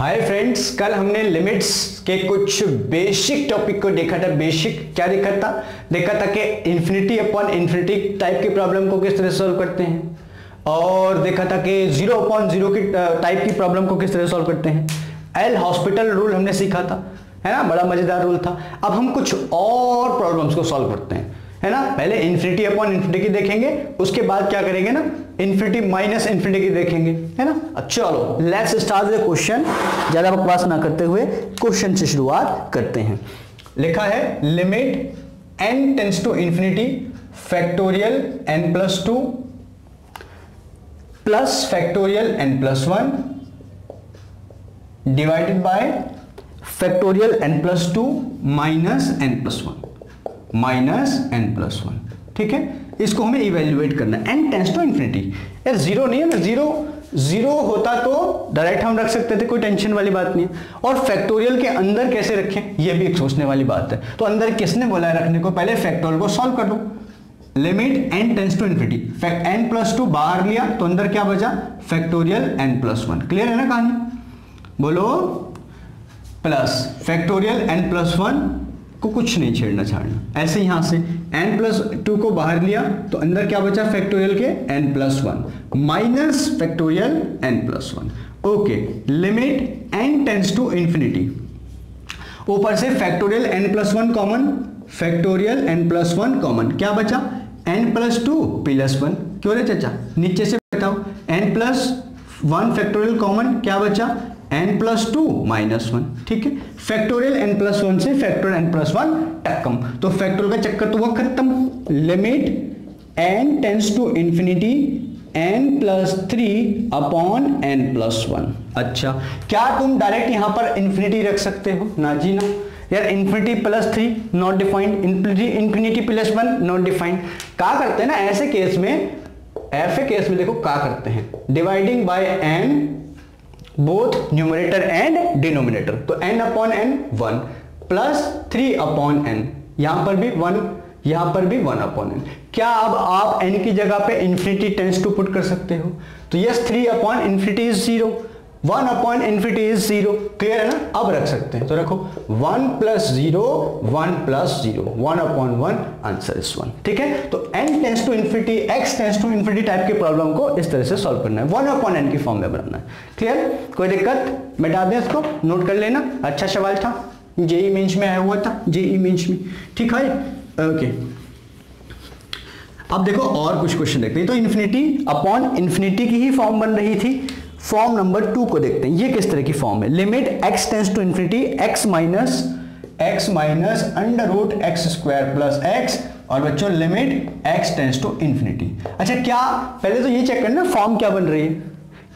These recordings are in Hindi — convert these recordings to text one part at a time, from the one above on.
हाय फ्रेंड्स कल हमने लिमिट्स के कुछ बेसिक टॉपिक को देखा था। बेसिक क्या देखा था? देखा था कि इंफिनिटी अपॉन इंफिनिटी टाइप की प्रॉब्लम को किस तरह सॉल्व करते हैं। और देखा था कि ज़ीरो अपॉन ज़ीरो की टाइप की प्रॉब्लम को किस तरह सॉल्व करते हैं। एल हॉस्पिटल रूल हमने सीखा था, है ना? बड़ा मज़ेदार रूल था। अब हम कुछ और प्रॉब्लम्स को सॉल्व करते हैं, है ना? पहले इन्फिनिटी अपॉन इन्फिनिटी की देखेंगे, उसके बाद क्या करेंगे ना? इन्फिनिटी माइनस इन्फिनिटी की देखेंगे, है ना? चलो लेट्स स्टार्ट द क्वेश्चन ज़्यादा बकवास ना करते हुए क्वेश्चन से शुरुआत करते हैं। लिखा है limit n tends to infinity factorial n plus two plus factorial n plus one divided by factorial n plus two minus n plus one minus n plus one ठीक है? इसको हमें इवेल्युएट करना है। एन टेंस टू इन्फिनिटी यार ज़ीरो नहीं है ना? ज़ीरो ज़ीरो होता तो डायरेक्ट हम रख सकते थे, कोई टेंशन वाली बात नहीं और फैक्टोरियल के अंदर कैसे रखें? ये भी एक सोचने वाली बात है। तो अंदर किसने बोला है रखने को? पहले फैक्टोरियल को सॉल्व कर दो। Limit n tends to infinity n plus two बाहर लिया तो अंदर क्या बचा? Factorial n plus one clear है ना कहानी? बोलो। Plus factorial n plus one को कुछ नहीं छेड़ना छाड़ना। ऐसे यहाँ से n प्लस टू को बाहर लिया तो अंदर क्या बचा फैक्टोरियल के? n plus one minus factorial n plus one okay limit n tends to infinity ऊपर से factorial n plus one common factorial n plus one common क्या बचा? n plus two plus one क्यों रे चाचा? नीचे से बताओ। n plus one factorial common क्या बचा? N plus two minus one ठीक है? फैक्टोरियल एन प्लस वन से फैक्टोरियल एन प्लस वन टक्कम तो फैक्टोरियल का चक्कर तो वो खत्म। Limit n tends to infinity n plus three upon n plus one अच्छा क्या तुम डायरेक्ट यहाँ पर इंफिनिटी रख सकते हो? ना जी, ना। यार infinity plus three not defined infinity plus one not defined क्या करते हैं ना, ऐसे केस में, ऐसे केस में देखो क्या करते हैं। Dividing by n both numerator and denominator तो n upon n one plus three upon n यहाँ पर भी वन यहाँ पर भी वन अपॉन एन क्या अब आप एन की जगह पे इंफिनिटी टेंस टू पुट कर सकते हो? तो yes three upon infinity is zero one upon infinity is zero. Clear है ना? अब रख सकते हैं। तो रखो। One plus zero, one plus zero. One upon one, answer is one. ठीक है? तो n tends to infinity x tends to infinity type के प्रॉब्लम को इस तरह से सॉल्व करना है। वन अपॉन एन की फॉर्म में बनाना है। क्लियर कोई दिक्कत? मिटा दें इसको। नोट कर लेना। अच्छा सवाल था। जेई मेंस में आया हुआ था। जेई मेंस में। ठीक है? ओके अब देखो और कुछ क्वेश्चन देखते हैं। तो इन्फिनिटी अपॉन इन्फिनिटी की ही फॉर्म बन रही थी। फॉर्म नंबर टू को देखते हैं। ये किस तरह की फॉर्म है? Limit x tends to infinity x minus x minus under root x square plus x और बच्चों, limit x tends to infinity अच्छा क्या पहले तो ये चेक करना, फॉर्म क्या बन रही है?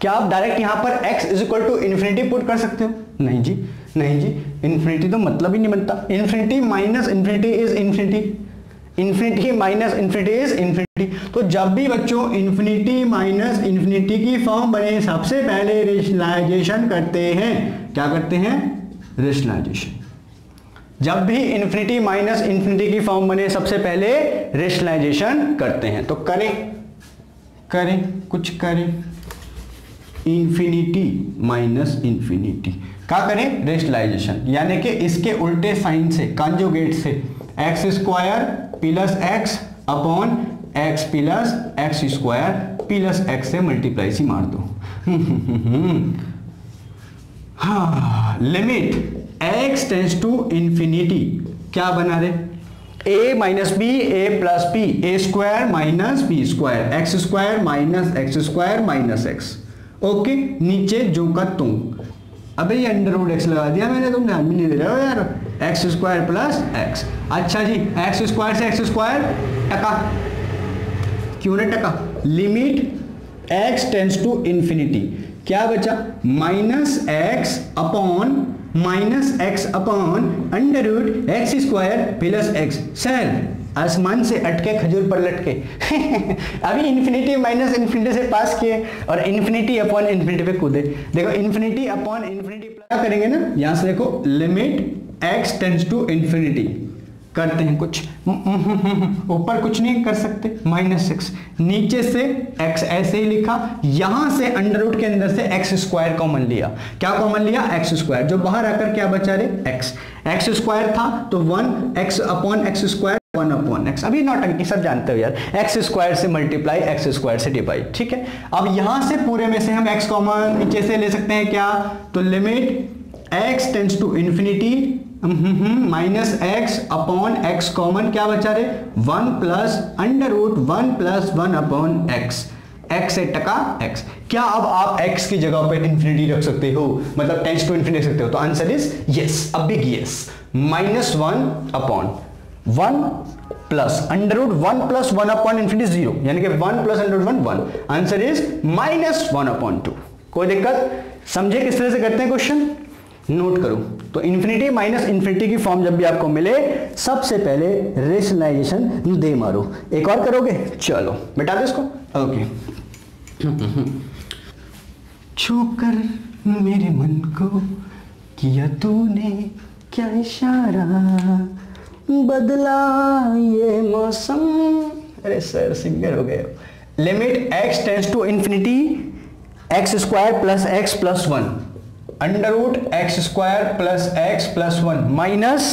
क्या आप डायरेक्ट यहाँ पर x is equal to infinity put कर सकते हो? नहीं जी नहीं जी इन्फिनिटी तो मतलब ही नहीं बनता। Infinity minus infinity is infinity infinity minus infinity is infinity तो जब भी बच्चों इन्फिनिटी माइनस इन्फिनिटी की फॉर्म बने, सबसे पहले रेशनलाइजेशन करते हैं। क्या करते हैं? रेशनलाइजेशन जब भी इंफिनिटी माइनस इंफिनिटी की फॉर्म बने, सबसे पहले रेशनलाइजेशन करते हैं। तो करें करें, कुछ करें। इंफिनिटी माइनस इंफिनिटी क्या करें? रेशनलाइजेशन यानी कि इसके उल्टे साइन से कंजुगेट से। X square plus x upon x plus x square plus x से मल्टीप्लाई सी मार दो। Limit x tends to infinity क्या बना रहे? A minus b a plus b a square minus b square x square minus x square minus x okay नीचे जो का तुम अबे ये अंडर रूट एक्स लगा दिया मैंने तुम ध्यान भी नहीं दे रहे हो यार। एक्स स्क्वायर प्लस एक्स अच्छा जी एक्स स्क्वायर से एक्स स्क्वायर टका। क्यों ना टका? Limit x tends to infinity क्या बचा? Minus x upon minus x upon under root x square plus x sir आसमान से अटके, खजूर पर लटके। अभी इन्फिनिटी माइनस इन्फिनिटी से पास किए और इन्फिनिटी अपॉन इन्फिनिटी पे कूदे। देखो इन्फिनिटी अपॉन इन्फिनिटी क्या करेंगे ना? यहाँ से देखो limit x tends to infinity करते हैं कुछ। ऊपर कुछ नहीं कर सकते। माइनस सिक्स नीचे से एक्स ऐसे ही लिखा। यहाँ से अंडर रूट के अंदर से एक्स स्क्वायर कॉमन लिया। क्या कॉमन लिया? एक्स स्क्वायर जो बाहर आकर क्या बचा रहे एक्स एक्स स्क्वायर था तो one x upon x square one upon x अभी नौटंकी सब जानते हो यार। एक्स स्क्वायर से मल्टीप्लाई एक्स स्क्वायर से डिवाइड ठीक है? अब यहाँ से पूरे में से हम एक्स कॉमन नीचे से ले सकते हैं क्या? तो limit x tends to infinity minus x upon x common क्या बचा रहे one plus under root one plus one upon x x है टका एक्स क्या अब आप एक्स की जगह पर इंफिनिटी रख सकते हो? मतलब टेंस टू इंफिनिटी रख सकते हो? तो answer is yes a big yes minus one upon one plus under root one plus one upon infinity zero यानी कि one plus under one one answer is minus one upon two कोई दिक्कत? समझे किस तरह से करते हैं क्वेश्चन नोट करो। तो इन्फिनिटी माइनस इन्फिनिटी की फॉर्म जब भी आपको मिले, सबसे पहले रेशनलाइजेशन दे मारो। एक और करोगे? चलो बेटा दो इसको। ओके छूकर मेरे मन को किया तूने, क्या इशारा बदला ये मौसम? अरे सर सिंगर हो गए। Limit x tends to infinity x square plus x plus one under root x square plus x plus one minus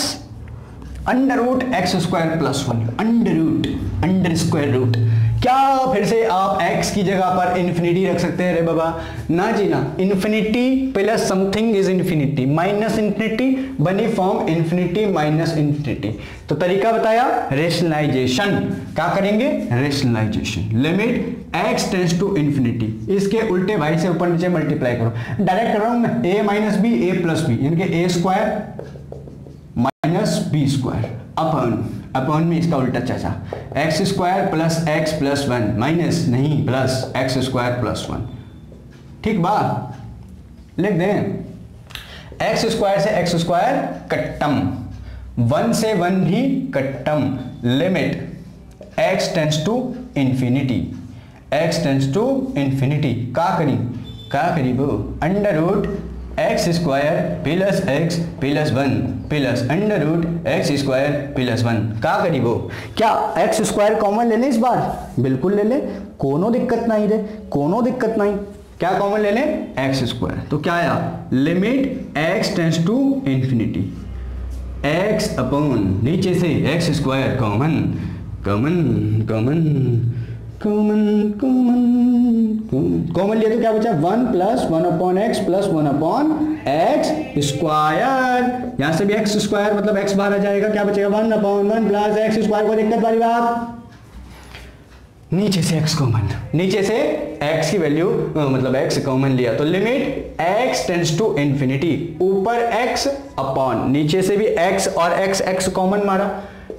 under root x square plus one under root under square root क्या फिर से आप x की जगह पर इन्फिनिटी रख सकते हैं रे बाबा? ना जी ना infinity plus something is infinity minus infinity बनी फॉर्म इन्फिनिटी माइनस इन्फिनिटी तो तरीका बताया रेशनलाइजेशन क्या करेंगे? Rationalization limit x tends to infinity इसके उल्टे भाई से ऊपर नीचे मल्टीप्लाई करो. डायरेक्ट कर रहा हूँ मैं. A minus b a plus b यानी कि a square minus b square upon upon में इसका उल्टा चाचा। X square plus x plus one, minus नहीं, plus x square plus one. ठीक बा? लिख दें। एक्स स्क्वायर से एक्स स्क्वायर कट्टम। वन से वन भी कट्टम। Limit. X tends to infinity x tends to infinity का करी का करी वो under root x square plus x plus one plus under root x square plus one क्या करी वो? क्या एक्स स्क्वायर कॉमन ले ले इस बार? बिल्कुल ले ले। कोनो दिक्कत नहीं रे। कोनो दिक्कत नहीं। क्या कॉमन ले लें? एक्स स्क्वायर तो क्या आया? Limit x tends to infinity x upon नीचे से x square common common common common common common लिया तो क्या बचा? One plus one upon x plus one upon x square. यहाँ से भी एक्स स्क्वायर मतलब एक्स बाहर आ जाएगा, क्या बचेगा? One upon one plus x square को दिक्कत वाली बात। नीचे से x कॉमन। नीचे से x की वैल्यू मतलब x कॉमन लिया। तो limit x tends to infinity ऊपर x अपॉन, नीचे से भी x और x x कॉमन मारा।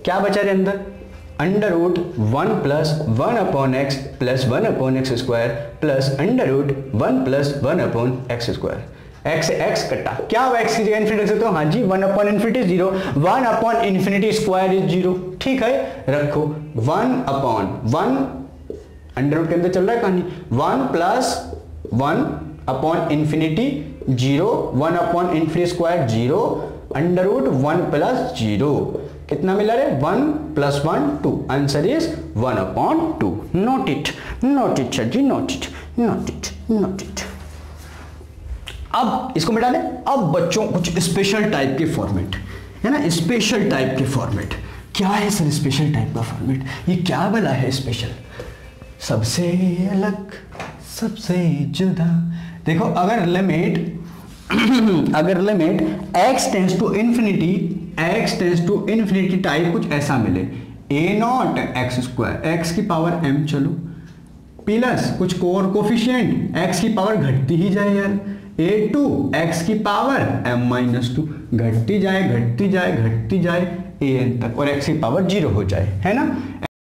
क्या बचा रे अंदर? Under root one plus one upon x plus one upon x square plus under root one plus one upon x square x x कट्टा क्या हो एक्स की जगह इन्फिनिटी रख सकते हो? हाँ जी one upon infinity zero one upon infinity square is zero ठीक है? रखो। One upon one under root के अंदर चल रहा है कहानी। One plus one upon infinity zero one upon infinity square zero under root one plus zero कितना मिला रे? One plus one, two. Answer is one upon two. Note it note it sir ji note it note it note it अब इसको मिटा दें। अब बच्चों, कुछ स्पेशल टाइप के फॉर्मेट है ना? स्पेशल टाइप के फॉर्मेट क्या है सर स्पेशल टाइप का फॉर्मेट ये क्या बला है स्पेशल सबसे अलग, सबसे जुदा। देखो, अगर लिमिट अगर limit x tends to infinity x tends to infinity type कुछ ऐसा मिले। A not x square x की पावर m चलो। प्लस कुछ कोर कोफिशियंट x की पावर घटती ही जाए यार। ए टू एक्स की पावर m माइनस टू घटती जाए घटती जाए घटती जाए ए एन तक। और x की पावर ज़ीरो हो जाए है ना?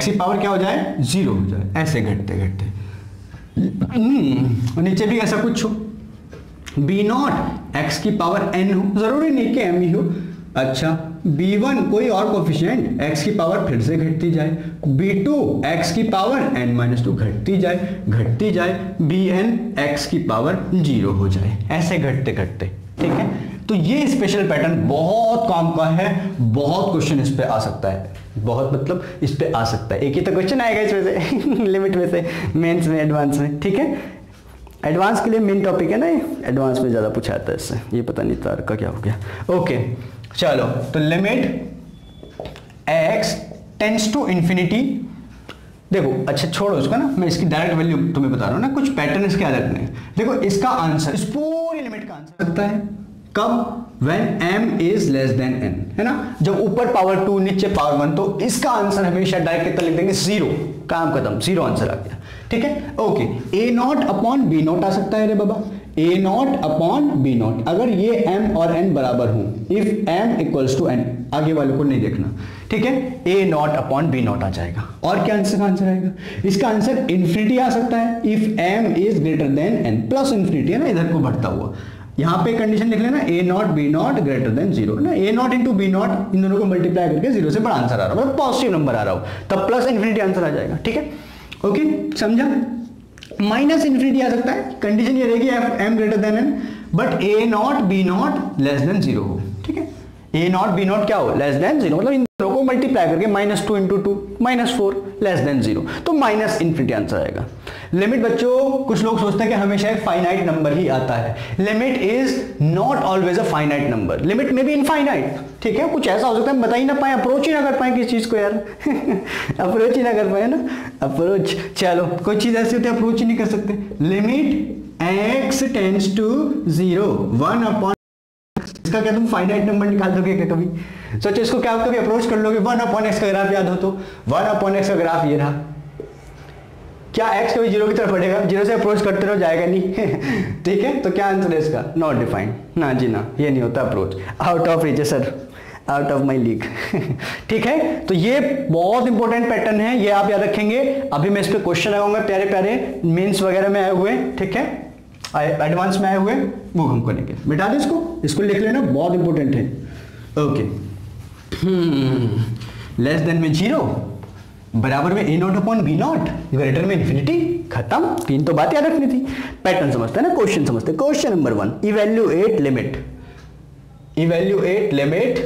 X की पावर क्या हो जाए? ज़ीरो हो जाए ऐसे घटते घटते। हम्म, नीचे भी ऐसा कुछ हो। बी नॉट एक्स की पावर एन हो। ज़रूरी नहीं कि एम ही हो। अच्छा बी वन कोई और कोफिशियंट एक्स की पावर फिर से घटती जाए। बी टू एक्स की पावर एन माइनस टू घटती जाए। घटती जाए एन एक्स की पावर ज़ीरो हो जाए। ऐसे घटते घटते, ठीक है? तो ये स्पेशल पैटर्न बहुत काम का है, बहुत क्वेश्चन इस पे आ सकता है। बहुत मतलब इस पे आ सकता है। एक ही तो क्वेश्चन आएगा इसमें से लिमिट में से मेंस में एडवांस में, ठीक है? एडवांस के लिए मेन टॉपिक है ना ये? एडवांस में ज़्यादा पूछा जाता है इससे। ये पता नहीं तार का क्या हो गया। ओके चलो तो limit x tends to infinity देखो अच्छा छोड़ो इसका ना, मैं इसकी डायरेक्ट वैल्यू तुम्हें बता रहा हूँ ना, कुछ पैटर्न इसके अलग रखने देखो, इसका आंसर इस पूरी लिमिट का आंसर सकता है। कब? When m is less than n, है ना? जब ऊपर पावर टू नीचे पावर वन तो इसका आंसर हमेशा डायरेक्ट कितना लिख देंगे ज़ीरो काम खत्म ज़ीरो आंसर आ गया। ठीक है? Okay a not upon b not आ सकता है रे बाबा। A not upon b not अगर ये m और n बराबर हो if m equals to n, आगे वाले को नहीं देखना। ठीक है? A not upon b not आ जाएगा। और क्या आंसर का आंसर आएगा? इसका आंसर इंफिनिटी आ सकता है। If m is greater than n plus infinity है ना, इधर को बढ़ता हुआ। यहाँ पे कंडीशन लिख लेना a not b not greater than zero ना a not into b not इन दोनों को मल्टीप्लाई करके ज़ीरो से बड़ा आंसर आ रहा मतलब पॉजिटिव नंबर आ रहा हो तब प्लस इन्फिनिटी आंसर आ जाएगा। ठीक है? ओके समझा? माइनस इन्फिनिटी आ सकता है कंडीशन ये रहेगी if m greater than n but a not b not less than zero हो ठीक है? ए नॉट बी नॉट क्या हो? लेस देन ज़ीरो मतलब इन दोनों को मल्टीप्लाई करके minus two into two minus four less than zero तो माइनस इन्फिनिटी आंसर आएगा। लिमिट बच्चों, कुछ लोग सोचते हैं कि हमेशा एक फाइनाइट नंबर ही आता है। Limit is not always a finite number limit में भी इनफाइनाइट ठीक है? कुछ ऐसा हो सकता है बता ही ना पाए अप्रोच ही ना कर पाए किस चीज़ को यार। अप्रोच ही ना कर पाए ना? अप्रोच चलो, कोई चीज़ ऐसी होती है अप्रोच ही नहीं कर सकते। Limit x tends to zero one upon इसका क्या तुम फाइनाइट नंबर निकाल दोगे क्या कभी? सोचो इसको क्या कभी अप्रोच कर लोगे? वन अपॉन एक्स का ग्राफ याद हो तो। वन अपॉन एक्स का ग्राफ ये रहा। क्या एक्स कभी ज़ीरो की तरफ़ बढ़ेगा? ज़ीरो से अप्रोच करते रहो, जाएगा नहीं। ठीक है? तो क्या आंसर है इसका? नॉट डिफाइंड ना जी ना, ये नहीं होता approach out of reach sir out of my league ठीक है? तो ये बहुत इंपॉर्टेंट पैटर्न है, ये आप याद रखेंगे। अभी मैं इस पर क्वेश्चन लगाऊँगा प्यारे प्यारे मीन्स वगैरह में आए हुए ठीक है? एडवांस में आए हुए, वो हम करेंगे मिटा दे इसको। इसको लिख लेना, बहुत इंपॉर्टेंट है। ओके लेस देन में ज़ीरो बराबर में a not upon b not greater में इंफिनिटी खत्म। तीन तो बात याद रखनी थी। पैटर्न समझते ना? क्वेश्चन समझते question number one evaluate limit evaluate limit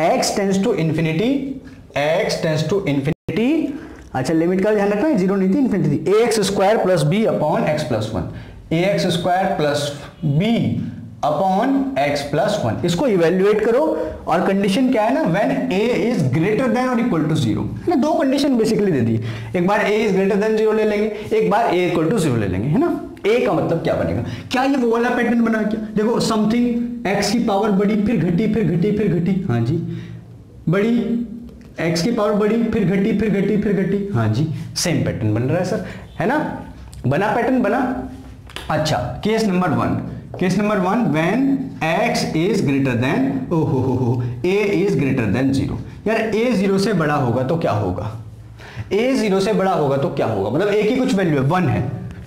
x tends to infinity x tends to infinity अच्छा लिमिट का ध्यान रखना है ज़ीरो नहीं थी इंफिनिटी थी। A x square plus b upon x plus one a x square plus b upon x plus one इसको इवेल्युएट करो, और कंडीशन क्या है ना when a is greater than और इक्वल टू ज़ीरो है दो कंडीशन बेसिकली दे दी। एक बार a is greater than zero ले लेंगे, एक बार ए इक्वल टू ज़ीरो ले लेंगे, है ना? ए का मतलब क्या बनेगा? क्या ये वो वाला पैटर्न बना क्या? देखो समथिंग एक्स की पावर बड़ी, फिर घटी फिर घटी फिर घटी। हाँ जी। बड़ी एक्स की पावर बढ़ी फिर घटी फिर घटी फिर घटी। हाँ जी सेम पैटर्न बन रहा है सर, है ना? बना पैटर्न बना? अच्छा case number one case number one when x is greater than ओ हो हो हो a is greater than zero यार, a ज़ीरो से बड़ा होगा तो क्या होगा? A ज़ीरो से बड़ा होगा तो क्या होगा? मतलब a की कुछ वैल्यू है वन है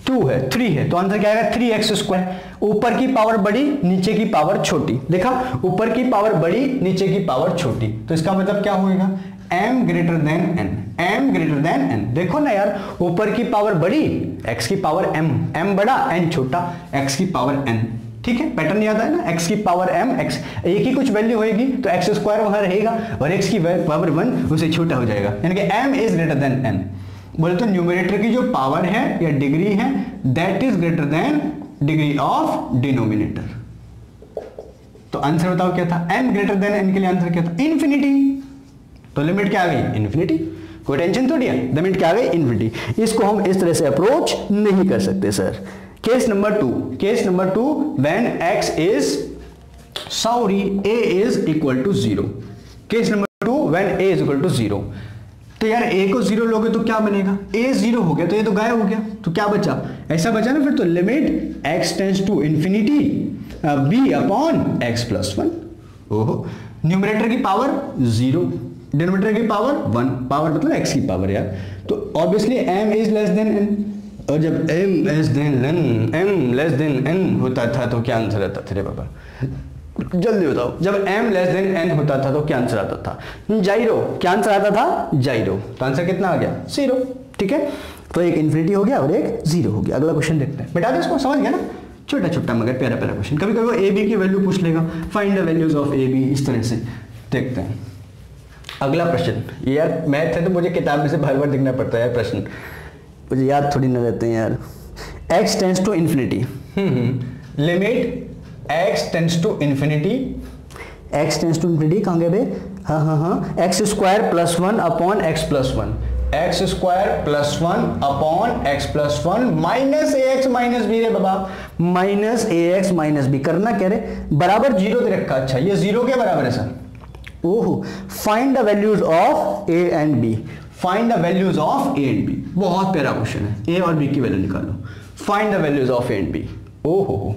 टू है थ्री है तो आंसर क्या आएगा? थ्री एक्स स्क्वायर ऊपर की पावर बड़ी, नीचे की पावर छोटी। देखा? ऊपर की पावर बड़ी, नीचे की पावर छोटी। तो इसका मतलब क्या होगा m greater than n. M greater than n. देखो ना यार, ऊपर की पावर बड़ी, x की पावर m. M बड़ा, n छोटा, x की पावर n. ठीक है? पैटर्न याद है ना? X की पावर m, x. एक ही कुछ वैल्यू होगी तो x स्क्वायर वहाँ रहेगा और x की पावर वन उसे छोटा हो जाएगा। यानी कि m is greater than n. बोले तो न्यूमरेटर की जो पावर है या डिग्री है that is greater than degree of denominator तो आंसर बताओ क्या था? M ग्रेटर देन n के लिए आंसर क्या था? इंफिनिटी तो लिमिट क्या आ गई? इन्फिनिटी कोई टेंशन थोड़ी है? लिमिट क्या आ गई? इन्फिनिटी इसको हम इस तरह से अप्रोच नहीं कर सकते sir case number two case number two when x is sorry a is equal to zero case number two when a is equal to zero तो यार ए को ज़ीरो लोगे तो क्या बनेगा? ए ज़ीरो हो गया तो ये तो गायब हो गया। तो क्या बचा? ऐसा बचा ना फिर तो limit x tends to infinity b upon x plus one ओहो न्यूमरेटर की पावर ज़ीरो डिनोमिनेटर की पावर वन पावर मतलब एक्स की पावर यार। तो obviously m is less than n और जब m less than n m less than n होता था तो क्या आंसर आता था रे बाबा? जल्दी बताओ। जब m लेस देन n होता था तो क्या आंसर आता था? जाइरो क्या आंसर आता था? जाइरो तो आंसर कितना आ गया? ज़ीरो ठीक है? तो एक इन्फिनिटी हो गया और एक ज़ीरो हो गया। अगला क्वेश्चन देखते हैं। बेटा इसको समझ गया ना? छोटा छोटा मगर प्यारा प्यारा क्वेश्चन कभी कभी वो ए बी की वैल्यू पूछ लेगा। Find the values of a b इस तरह से। देखते हैं। अगला प्रश्न। यार मैथ है तो मुझे किताब में से बार बार दिखना पड़ता है प्रश्न। मुझे याद थोड़ी ना रहते हैं यार। X tends to infinity limit x tends to infinity x tends to infinity कहाँ गए भाई हाँ हाँ हाँ। X square plus one upon x plus one x square plus one upon x plus one minus a x minus b रे बाबा। Minus a x minus b करना क्या रे? बराबर ज़ीरो दे रखा। अच्छा ये ज़ीरो के बराबर है सर। ओहो find the values of a and b find the values of a and b बहुत प्यारा क्वेश्चन है। ए और बी की वैल्यू निकालो। Find the values of a and b ओहो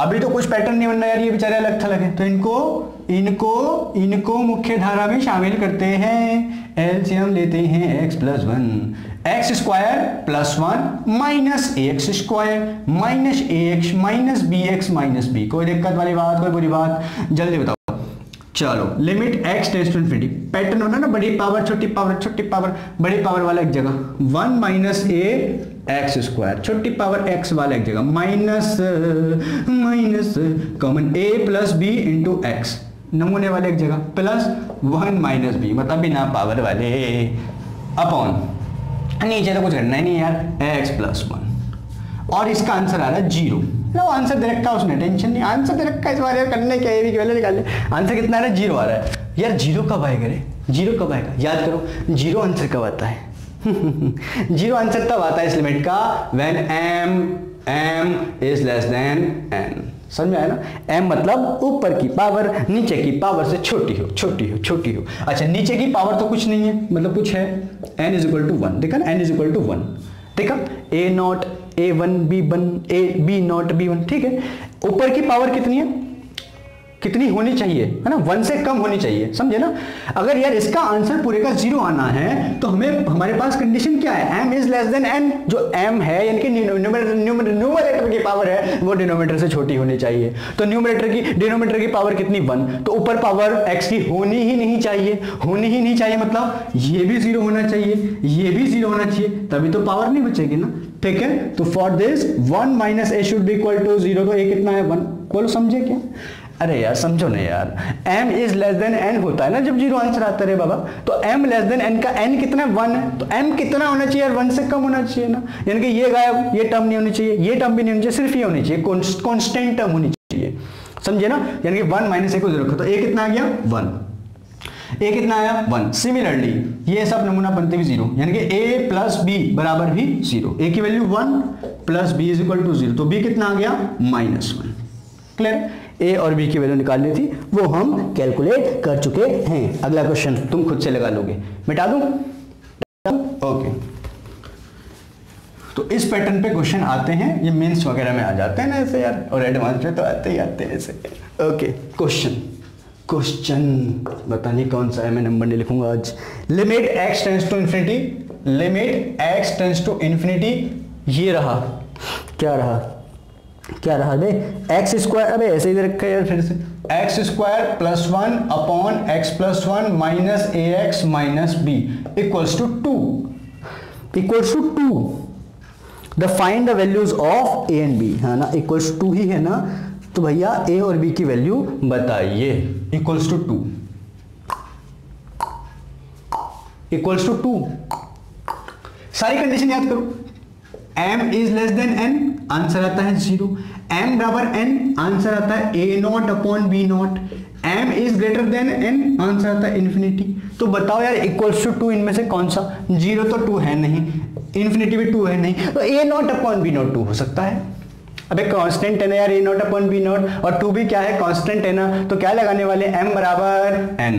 अभी तो कुछ पैटर्न नहीं बनना यार, ये बेचारे अलग थलग है तो इनको इनको इनको मुख्य धारा में शामिल करते हैं। एलसीएम लेते हैं x plus one x square plus one minus x square minus a x minus b x minus b कोई दिक्कत वाली बात, कोई बुरी बात, जल्दी बताओ। चलो limit x tends to infinity pattern होना ना, बड़ी पावर छोटी पावर छोटी पावर बड़ी पावर वाला एक जगह. One minus a x square छोटी पावर एक्स वाला एक जगह. Minus minus common a plus b into x नमूने वाले एक जगह. प्लस वन माइनस बी मतलब बिना पावर वाले. अपॉन नीचे तो कुछ करना ही नहीं यार. एक्स प्लस वन और इसका आंसर आ रहा है ज़ीरो लो आंसर दे रखा उसने टेंशन नहीं। आंसर दे रखा इस बार यार, करने क्या है? वैल्यू निकाल आंसर कितना आ रहा है ज़ीरो आ रहा है। यार ज़ीरो कब आएगा रे? ज़ीरो कब आएगा? याद करो ज़ीरो आंसर कब आता है? ज़ीरो आंसर तब आता है इस लिमिट का when m m is less than n समझ में आया ना? एम मतलब ऊपर की पावर नीचे की पावर से छोटी हो छोटी हो छोटी हो। अच्छा नीचे की पावर तो कुछ नहीं है मतलब कुछ है। N is equal to one देखा ना? N is equal to one देखा? A naught a one b one a b naught b one ठीक है? ऊपर की पावर कितनी है? कितनी होनी चाहिए, है ना? वन से कम होनी चाहिए, समझे ना? अगर यार इसका आंसर पूरे का ज़ीरो आना है तो हमें, हमारे पास कंडीशन क्या है? M is less than n जो एम है, यानी कि न्यूमरेटर की पावर है, वो डिनोमीटर से छोटी होनी चाहिए। तो न्यूमरेटर की डिनोमीटर की पावर कितनी? वन तो ऊपर पावर एक्स की होनी ही नहीं चाहिए। होनी ही नहीं चाहिए मतलब ये भी ज़ीरो होना चाहिए, ये भी ज़ीरो होना चाहिए, तभी तो पावर नहीं बचेगी ना। ठीक है? तो for this one minus a should be equal to zero तो ए कितना है? वन बोलो, समझे क्या? अरे यार, समझो ना यार। M is less than n होता है ना जब ज़ीरो आंसर आता है बाबा? तो m लेस देन n का n कितना वन है। तो m कितना होना चाहिए यार? वन से कम होना चाहिए ना। यानी कि ये गायब, ये टर्म नहीं होनी चाहिए, ये टर्म भी नहीं होनी चाहिए, सिर्फ़ ये होनी चाहिए। कॉन्स्टेंट टर्म होनी चाहिए। समझे ना? यानी कि वन माइनस ए को रखो तो ए कितना आ गया? वन ए कितना आया? वन सिमिलरली ये सब नमूना बनते भी ज़ीरो यानी कि ए प्लस बी बराबर भी ज़ीरो ए की value one plus b is equal to zero तो बी कितना आ गया? माइनस वन क्लियर ए और बी की वैल्यू निकालनी थी। वो हम कैलकुलेट कर चुके हैं। अगला क्वेश्चन तुम खुद से लगा लोगे। मिटा दूँ? ओके तो इस पैटर्न पे क्वेश्चन आते हैं। ये मेंस वगैरह में आ जाते हैं ना ऐसे यार। और एडवांस में तो आते ही आते हैं ऐसे। ओके क्वेश्चन क्वेश्चन बता नहीं कौन सा है मैं नंबर नहीं लिखूँगा आज। Limit x tends to infinity limit x tends to infinity ये रहा। क्या रहा? क्या रहा? बे एक्स स्क्वायर अबे, ऐसे ही रखा यार फिर से। X square plus one upon x plus one minus a x minus b equals to two equals to two the find the values of a and b है ना? इक्वल्स टू ही है ना? तो भैया ए और बी की वैल्यू बताइए। Equals to two equals to two सारी कंडीशन याद करो। M is less than n answer आता है ज़ीरो m बराबर n आंसर आता है a naught upon b naught m is greater than n answer आता है इन्फिनिटी तो बताओ यार इक्वल्स टू टू इनमें से कौन सा? ज़ीरो तो टू है नहीं। इन्फिनिटी भी टू है नहीं। तो a naught upon b naught two हो सकता है। अबे कांस्टेंट है ना यार a naught upon b naught और टू भी क्या है? कांस्टेंट है ना? तो क्या लगाने वाले m बराबर n.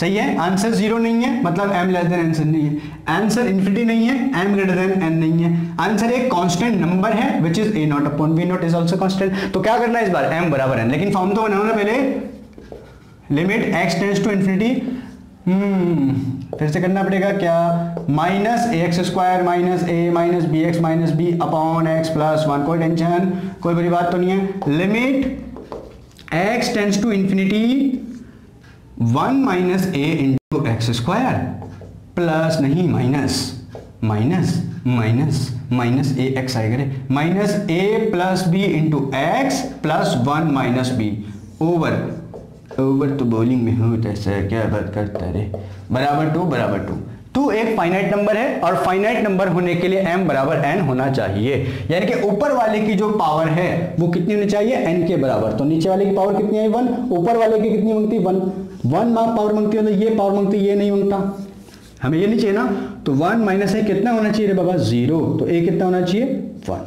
सही है? आंसर ज़ीरो नहीं है मतलब m लेस देन आंसर नहीं है. आंसर इन्फिनिटी नहीं है, m ग्रेटर देन n नहीं है. आंसर एक कांस्टेंट नंबर है which is a naught upon b naught is also constant तो क्या करना है इस बार? एम बराबर एन लेकिन फॉर्म तो बनाओ ना पहले. Limit x tends to infinity हम्म फिर से करना पड़ेगा क्या? Minus a x square minus a minus b x minus b upon x plus one कोई टेंशन कोई बड़ी बात तो नहीं है। Limit x tends to infinity one minus a into x square plus नहीं minus minus minus minus a x आएगा रे minus a plus b into x plus one minus b over over तो बॉलिंग में हो जैसा क्या बात करता रे बराबर टू बराबर टू। टू एक फाइनाइट नंबर है, और फाइनाइट नंबर होने के लिए m बराबर n होना चाहिए। यानी कि ऊपर वाले की जो पावर है, वो कितनी होनी चाहिए? n के बराबर। तो नीचे वाले की पावर कितनी है वन ऊपर वाले की कितनी मांगती वन वन पावर मांगती है तो ये पावर मांगती ये नहीं माँगता हमें ये नहीं चाहिए ना? तो वन माइनस ए कितना होना चाहिए बाबा? ज़ीरो तो ए कितना होना चाहिए? वन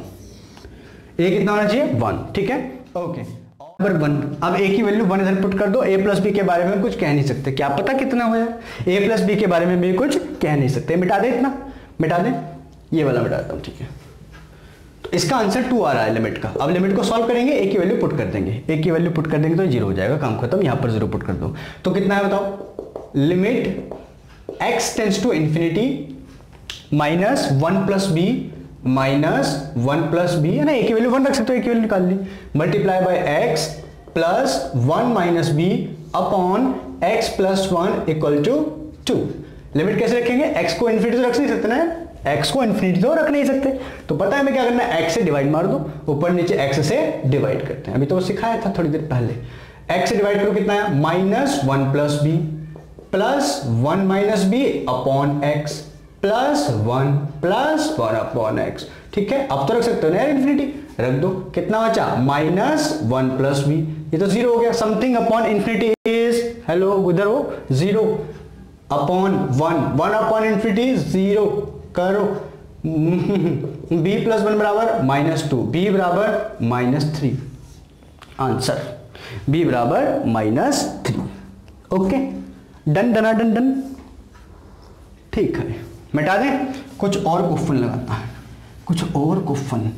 ए कितना होना चाहिए? वन ठीक है? ओके नंबर वन अब ए की वैल्यू वन इधर पुट कर दो। ए प्लस बी के बारे में कुछ कह नहीं सकते। क्या पता कितना हो ए प्लस बी के बारे में भी कुछ कह नहीं सकते। मिटा दे इतना। मिटा दे। ये वाला मिटा देता हूँ, ठीक है। तो इसका आंसर टू आ रहा है लिमिट का। अब लिमिट को सॉल्व करेंगे। ए की वैल्यू पुट कर देंगे। ए की वैल्यू पुट कर देंगे तो ज़ीरो हो जाएगा। काम खत्म। यहाँ पर ज़ीरो पुट कर दो। तो कितना है बताओ? Limit x tends to infinity minus one plus b minus one plus b है ना? ए की वैल्यू वन रख सकते हो ए की वैल्यू निकाल ली। Multiply by x plus one minus b upon x plus one equal to two limit कैसे रखेंगे? एक्स को इन्फिनिटी तो रख नहीं सकते ना? एक्स को इन्फिनिटी तो रख नहीं सकते। तो पता है हमें क्या करना एक्स से डिवाइड मार दो, ऊपर नीचे एक्स से डिवाइड करते हैं। अभी तो वो सिखाया था थोड़ी देर पहले। एक्स से डिवाइड करो कितना है? Minus one plus b plus one minus b upon x plus one plus one upon x. ठीक है? अब तो रख सकते हो ना यार इन्फिनिटी रख दो। कितना बचा? माइनस वन प्लस बी ये तो ज़ीरो हो गया। Something upon infinity is hello उधर हो, zero. Upon one. One upon infinity zero. करो। बी प्लस वन बराबर माइनस टू। बी बराबर माइनस थ्री। आंसर। बी बराबर माइनस थ्री। ओके? डन डना डन डन। ठीक है। मिटा दें। कुछ और क्वेश्चन लगाता है। कुछ और क्वेश्चन